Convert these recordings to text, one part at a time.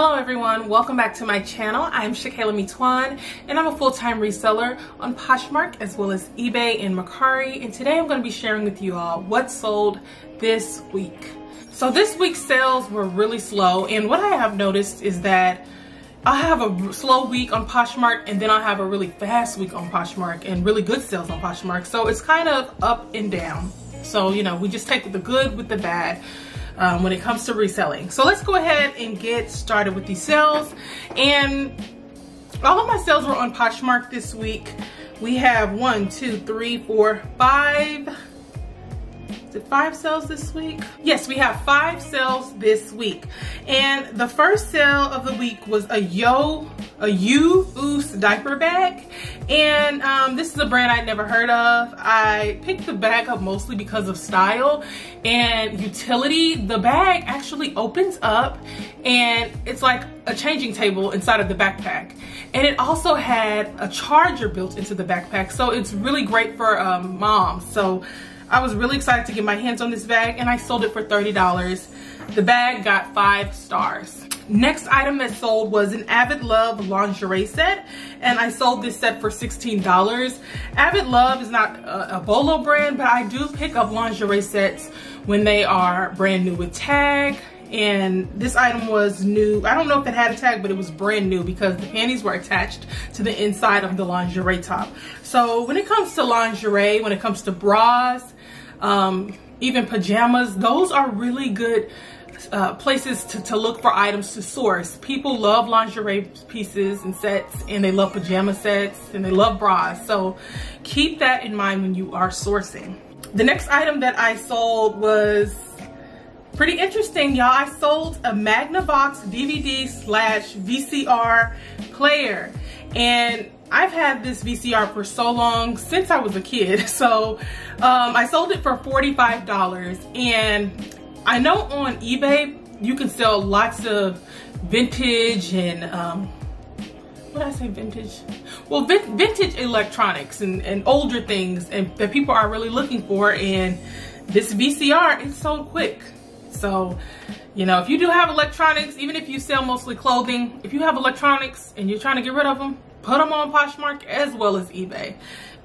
Hello everyone, welcome back to my channel. I'm Shakayla Mitwan and I'm a full-time reseller on Poshmark as well as eBay and Mercari and today I'm going to be sharing with you all what sold this week. So this week's sales were really slow and what I have noticed is that I'll have a slow week on Poshmark and then I'll have a really fast week on Poshmark and really good sales on Poshmark. So it's kind of up and down. So, you know, we just take the good with the bad um, when it comes to reselling. So let's go ahead and get started with these sales. And all of my sales were on Poshmark this week. We have one, two, three, four, five, is it five sales this week? Yes, we have five sales this week. And the first sale of the week was a Yo, a You Oos diaper bag. And um, this is a brand I'd never heard of. I picked the bag up mostly because of style and utility. The bag actually opens up and it's like a changing table inside of the backpack. And it also had a charger built into the backpack. So it's really great for um, moms. So I was really excited to get my hands on this bag and I sold it for $30. The bag got five stars. Next item that sold was an Avid Love lingerie set and I sold this set for $16. Avid Love is not a, a Bolo brand, but I do pick up lingerie sets when they are brand new with tag and this item was new. I don't know if it had a tag, but it was brand new because the panties were attached to the inside of the lingerie top. So when it comes to lingerie, when it comes to bras, um, even pajamas, those are really good uh, places to, to look for items to source. People love lingerie pieces and sets and they love pajama sets and they love bras. So keep that in mind when you are sourcing. The next item that I sold was pretty interesting, y'all. I sold a Magnavox DVD slash VCR player. And I've had this VCR for so long, since I was a kid. So um, I sold it for $45. And I know on eBay, you can sell lots of vintage and, um, what did I say vintage? Well, vintage electronics and, and older things and that people are really looking for. And this VCR is sold quick. So, you know, if you do have electronics, even if you sell mostly clothing, if you have electronics and you're trying to get rid of them, put them on Poshmark as well as eBay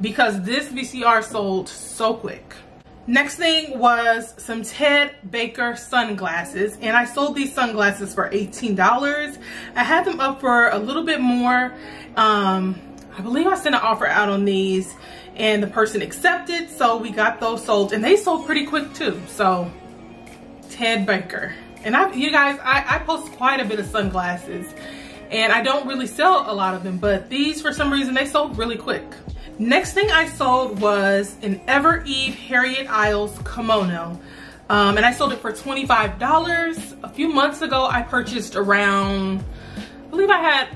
because this VCR sold so quick. Next thing was some Ted Baker sunglasses and I sold these sunglasses for $18. I had them up for a little bit more. Um, I believe I sent an offer out on these and the person accepted so we got those sold and they sold pretty quick too. So Ted Baker. And I, you guys, I, I post quite a bit of sunglasses and I don't really sell a lot of them, but these for some reason they sold really quick. Next thing I sold was an Ever Eve Harriet Isles kimono. Um, and I sold it for $25. A few months ago, I purchased around, I believe I had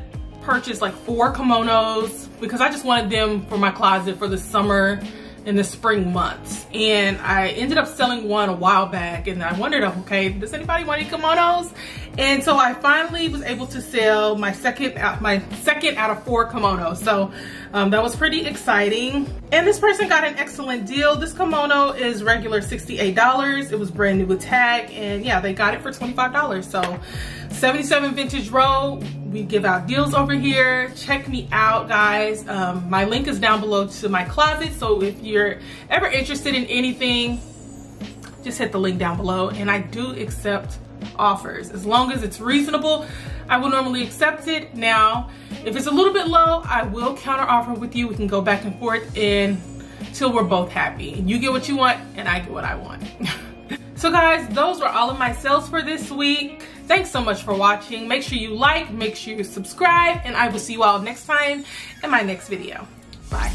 purchased like four kimonos because I just wanted them for my closet for the summer in the spring months. And I ended up selling one a while back and I wondered, okay, does anybody want any kimonos? And so I finally was able to sell my second, uh, my second out of four kimonos. So um, that was pretty exciting. And this person got an excellent deal. This kimono is regular $68. It was brand new with tag and yeah, they got it for $25. So 77 Vintage Row, we give out deals over here. Check me out, guys. Um, my link is down below to my closet. So if you're ever interested in anything, just hit the link down below. And I do accept offers. As long as it's reasonable, I will normally accept it. Now, if it's a little bit low, I will counter offer with you. We can go back and forth until we're both happy. And you get what you want and I get what I want. so guys, those were all of my sales for this week. Thanks so much for watching. Make sure you like, make sure you subscribe, and I will see you all next time in my next video. Bye.